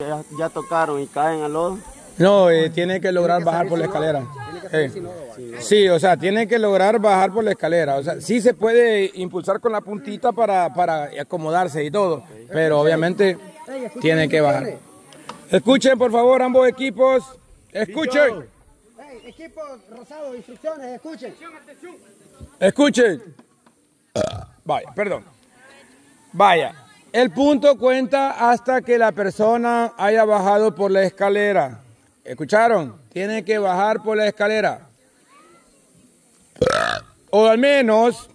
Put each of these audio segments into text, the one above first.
Ya, ya tocaron y caen al lodo. No, eh, tiene que lograr bajar por la escalera. Eh, Sí, o sea, tiene que lograr bajar por la escalera. O sea, sí se puede impulsar con la puntita para, para acomodarse y todo, pero obviamente tiene que bajar. Escuchen, por favor, ambos equipos. Escuchen, Hey, equipo rosado, instrucciones, escuchen. escuchen. Vaya, perdón. Vaya, el punto cuenta hasta que la persona haya bajado por la escalera. ¿Escucharon? Tiene que bajar por la escalera. O al menos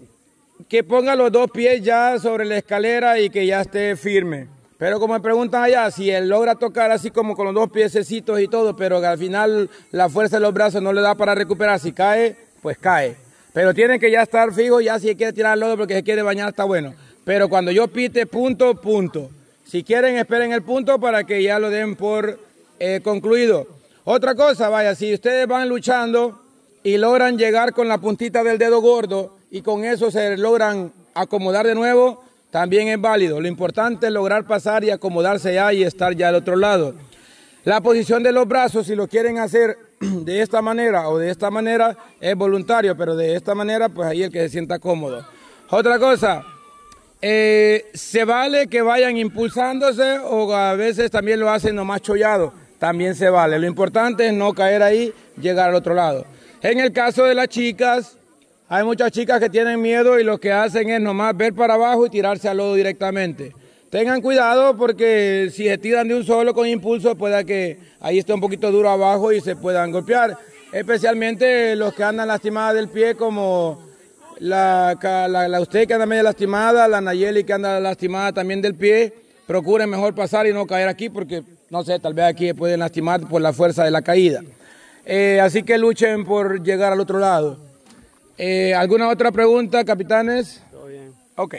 que ponga los dos pies ya sobre la escalera y que ya esté firme. Pero como me preguntan allá, si él logra tocar así como con los dos piececitos y todo, pero que al final la fuerza de los brazos no le da para recuperar, si cae, pues cae. Pero tiene que ya estar fijo, ya si quiere tirar lodo porque se quiere bañar está bueno. Pero cuando yo pite punto, punto. Si quieren, esperen el punto para que ya lo den por eh, concluido. Otra cosa, vaya, si ustedes van luchando y logran llegar con la puntita del dedo gordo y con eso se logran acomodar de nuevo, también es válido. Lo importante es lograr pasar y acomodarse ya y estar ya al otro lado. La posición de los brazos, si lo quieren hacer de esta manera o de esta manera, es voluntario, pero de esta manera, pues ahí el que se sienta cómodo. Otra cosa, eh, se vale que vayan impulsándose o a veces también lo hacen nomás chollado, también se vale. Lo importante es no caer ahí, llegar al otro lado. En el caso de las chicas, hay muchas chicas que tienen miedo y lo que hacen es nomás ver para abajo y tirarse al lodo directamente. Tengan cuidado porque si se tiran de un solo con impulso, pueda que ahí esté un poquito duro abajo y se puedan golpear. Especialmente los que andan lastimadas del pie, como la, la, la usted que anda medio lastimada, la Nayeli que anda lastimada también del pie. Procuren mejor pasar y no caer aquí porque, no sé, tal vez aquí pueden lastimar por la fuerza de la caída. Eh, así que luchen por llegar al otro lado. Eh, ¿Alguna otra pregunta, capitanes? Todo bien. Ok,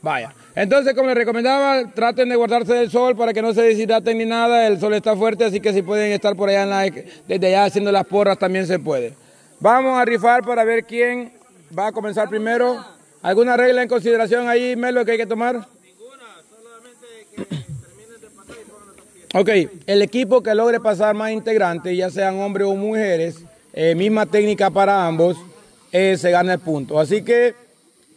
vaya. Entonces, como les recomendaba, traten de guardarse del sol para que no se deshidraten ni nada. El sol está fuerte, así que si pueden estar por allá en la, desde allá haciendo las porras también se puede. Vamos a rifar para ver quién va a comenzar primero. ¿Alguna regla en consideración ahí, Melo, que hay que tomar? Ok, el equipo que logre pasar más integrantes, ya sean hombres o mujeres, eh, misma técnica para ambos, eh, se gana el punto. Así que,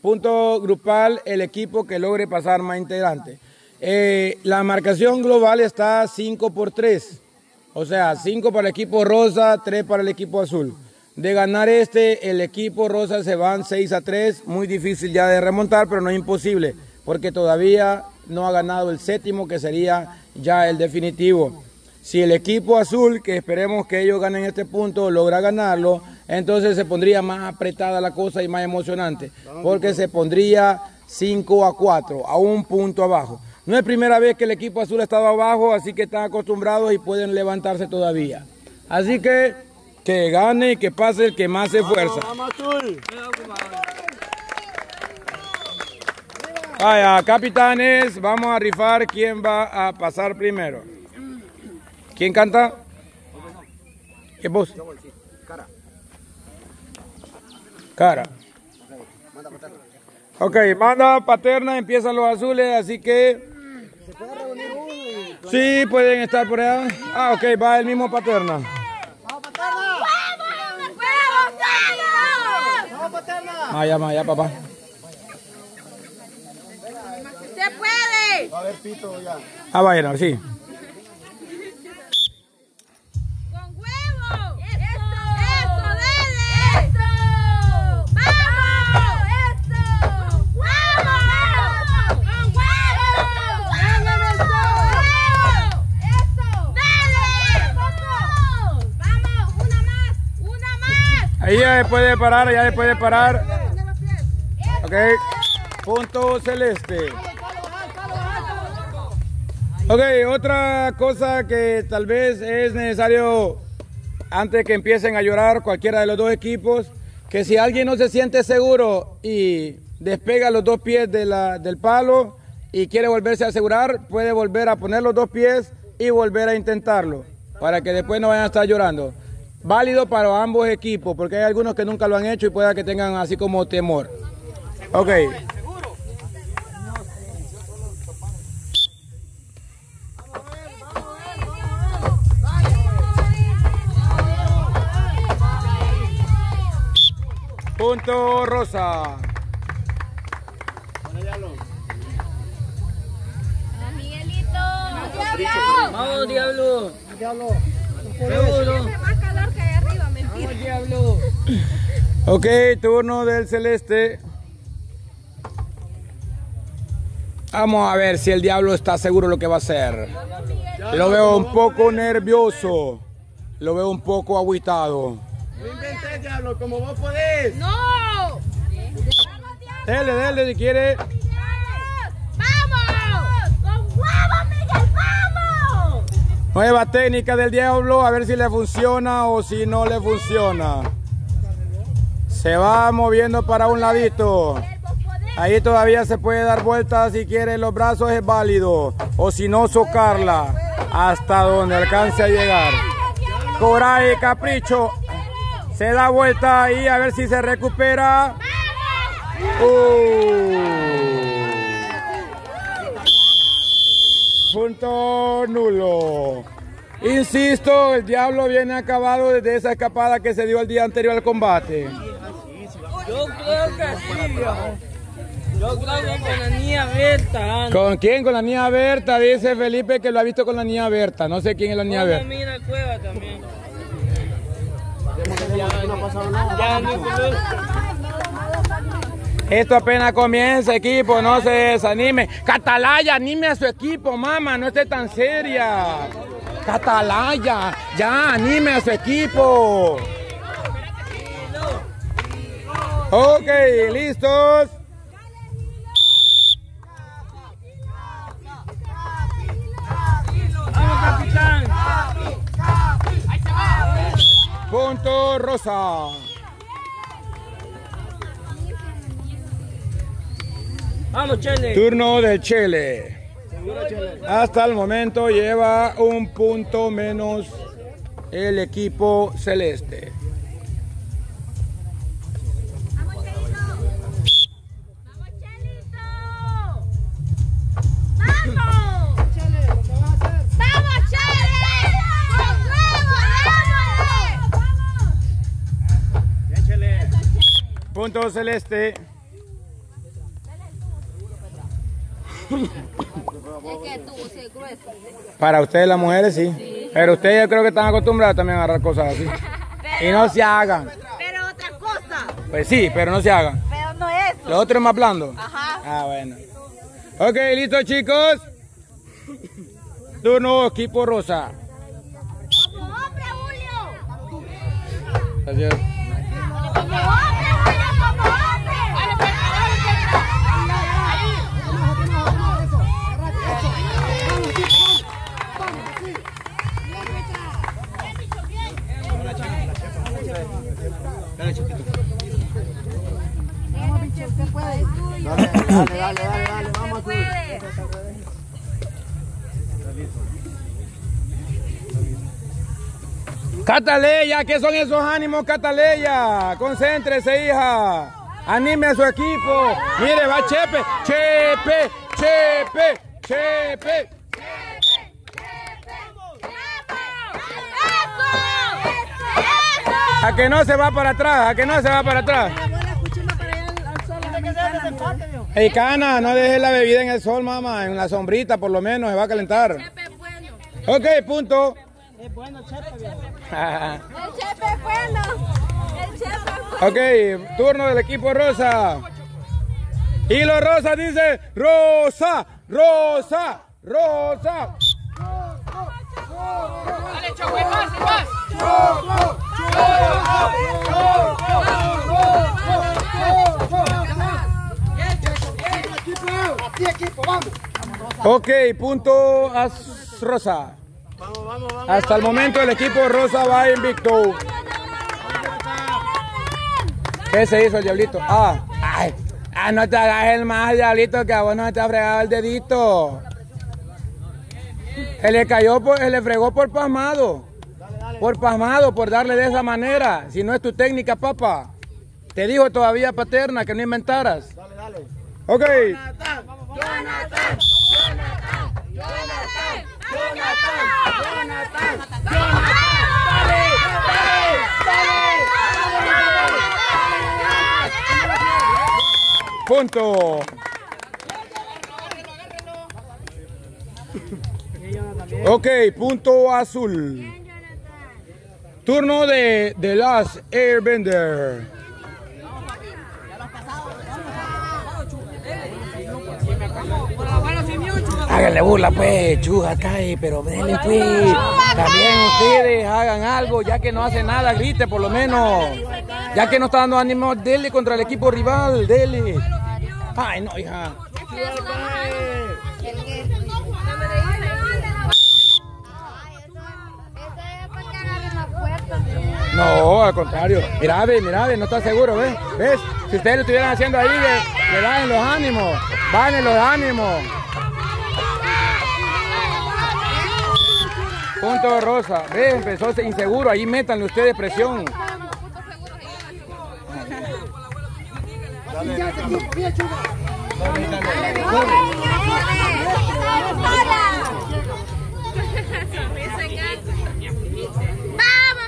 punto grupal, el equipo que logre pasar más integrantes. Eh, la marcación global está 5 por 3, o sea, 5 para el equipo rosa, 3 para el equipo azul. De ganar este, el equipo rosa se van 6 a 3, muy difícil ya de remontar, pero no es imposible, porque todavía no ha ganado el séptimo, que sería ya el definitivo. Si el equipo azul, que esperemos que ellos ganen este punto, logra ganarlo, entonces se pondría más apretada la cosa y más emocionante, porque se pondría 5 a 4, a un punto abajo. No es primera vez que el equipo azul estaba abajo, así que están acostumbrados y pueden levantarse todavía. Así que que gane y que pase el que más se esfuerza. Vaya, capitanes, vamos a rifar quién va a pasar primero. ¿Quién canta? ¿Qué voz? Cara. Ok, manda paterna, empiezan los azules, así que... Sí, pueden estar por allá. Ah, ok, va el mismo paterna. Paterna! Vaya, vaya, papá. ¡Se puede! Va a haber pito ya. Ah, vaya, sí. ¡Con huevo! ¡Eso! ¡Eso, dele! ¡Eso! ¡Vamos! ¡Eso! ¡Vamos! ¡Con huevo! ¡Dale, ¡Eso! ¡Dale! ¡Vamos! ¡Una más! ¡Una más! Ahí ya se puede parar, ya se puede parar. Ok. Punto celeste. Ok, otra cosa que tal vez es necesario antes que empiecen a llorar cualquiera de los dos equipos, que si alguien no se siente seguro y despega los dos pies de del palo y quiere volverse a asegurar, puede volver a poner los dos pies y volver a intentarlo, para que después no vayan a estar llorando. Válido para ambos equipos, porque hay algunos que nunca lo han hecho y pueda que tengan así como temor. Ok. Punto rosa. Miguelito. Vamos, diablo. Diablo. Seguro. Diablo. Ok, turno del celeste. Vamos a ver si el diablo está seguro lo que va a hacer. Lo veo un poco nervioso. Lo veo un poco agüitado. No inventes, diablo, como vos podés. ¡No! ¡Vamos, Dele, dele si quiere. ¡Vamos! ¡Con huevos, Miguel! ¡Vamos! Nueva técnica del diablo, a ver si le funciona o si no le funciona. Se va moviendo para un ladito. Ahí todavía se puede dar vueltas si quiere los brazos es válido. O si no, socarla hasta donde alcance a llegar. Coraje, capricho. Se da vuelta ahí a ver si se recupera. Uh. Punto nulo. Insisto, el diablo viene acabado desde esa escapada que se dio el día anterior al combate. Yo creo que sí. Yo con la niña Berta. ¿Con quién? Con la niña Berta, dice Felipe que lo ha visto con la niña Berta. No sé quién es la niña Berta. Mira Cueva también. Esto apenas comienza, equipo, no se desanime. Catalaya, anime a su equipo, mamá, no esté tan seria. Catalaya, ya, anime a su equipo. Ok, listos. Capitán. Punto rosa. Vamos, Chele. Turno del Chele. Hasta el momento lleva un punto menos el equipo celeste. Celeste. Para ustedes las mujeres sí. Pero ustedes yo creo que están acostumbrados también a agarrar cosas así. Y no se hagan. Pero otra cosa. Pues sí, pero no se hagan. Pero no es. Lo otro es más blando. Ajá. Ah, bueno. Ok, listo chicos. Turno equipo rosa. Como hombre, Julio, como hombre. Dale, dale, dale, dale, vamos tú. Cataleya, ¿qué son esos ánimos, Cataleya? Concéntrese, hija. Anime a su equipo. Mire, va Chepe. Chepe, Chepe, Chepe. A que no se va para atrás, a que no se va para atrás. Ey, Cana, no dejes la bebida en el sol, mamá. En la sombrita, por lo menos, se va a calentar. Ok, punto. Es bueno, viejo. El chefe es bueno. El chefe es bueno. Ok, turno del equipo rosa. Y los rosas dice rosa, rosa, rosa. Así, equipo, vamos. Ok, punto a rosa. Hasta el momento el equipo rosa va invicto. ¿Qué se hizo el diablito? Ah, ay, ah, no te hagas el más, diablito, que a vos no te ha fregado el dedito. Se le cayó, por, se le fregó por pasmado. Por pasmado, por darle de esa manera. Si no es tu técnica, papá. Te dijo todavía paterna que no inventaras. Dale, dale. Ok. Punto. Ok, punto azul. Turno de, de las Airbender. Háganle burla pues, chuga cae, pero denle pues. También ustedes hagan algo, ya que no hace nada, grite por lo menos. Ya que no está dando ánimo, dele contra el equipo rival, dele. Ay, no, hija. No, al contrario. Mira, ve, mira, ve, no está seguro, ¿ves? ¿Ves? Si ustedes lo estuvieran haciendo ahí, le, le dan los ánimos. Van en los ánimos. Punto rosa. ¿Ves? Empezó inseguro. Ahí métanle ustedes presión. ¡Vamos,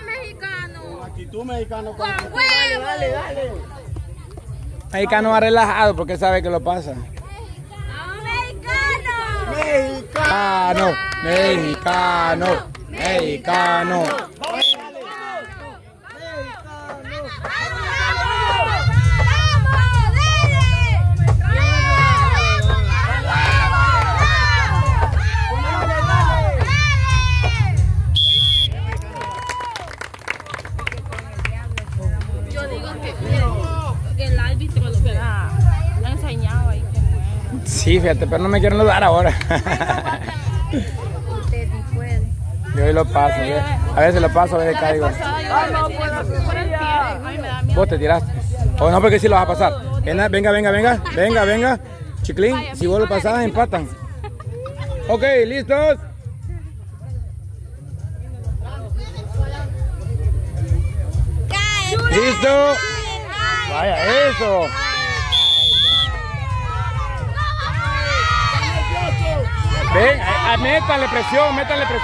mexicano! Actitud mexicano. ¡Con Dale, huevo! dale, dale. Mexicano va relajado porque sabe que lo pasa. ¡Vamos, mexicano! Mexicano. Mexicano, mexicano, mexicano. Yo digo que, el árbitro lo que la, le ha enseñado ahí que Sí, fíjate, pero no me quieren dar ahora. Yo hoy lo paso, a veces lo paso, a veces caigo. Vos te tiraste. O no, porque sí lo vas a pasar. Venga, venga, venga, venga, venga, venga. Chiclín, si vos lo pasás, empatan. Ok, ¿listos? ¿Listo? Vaya, eso. Ven, métanle presión, métanle presión.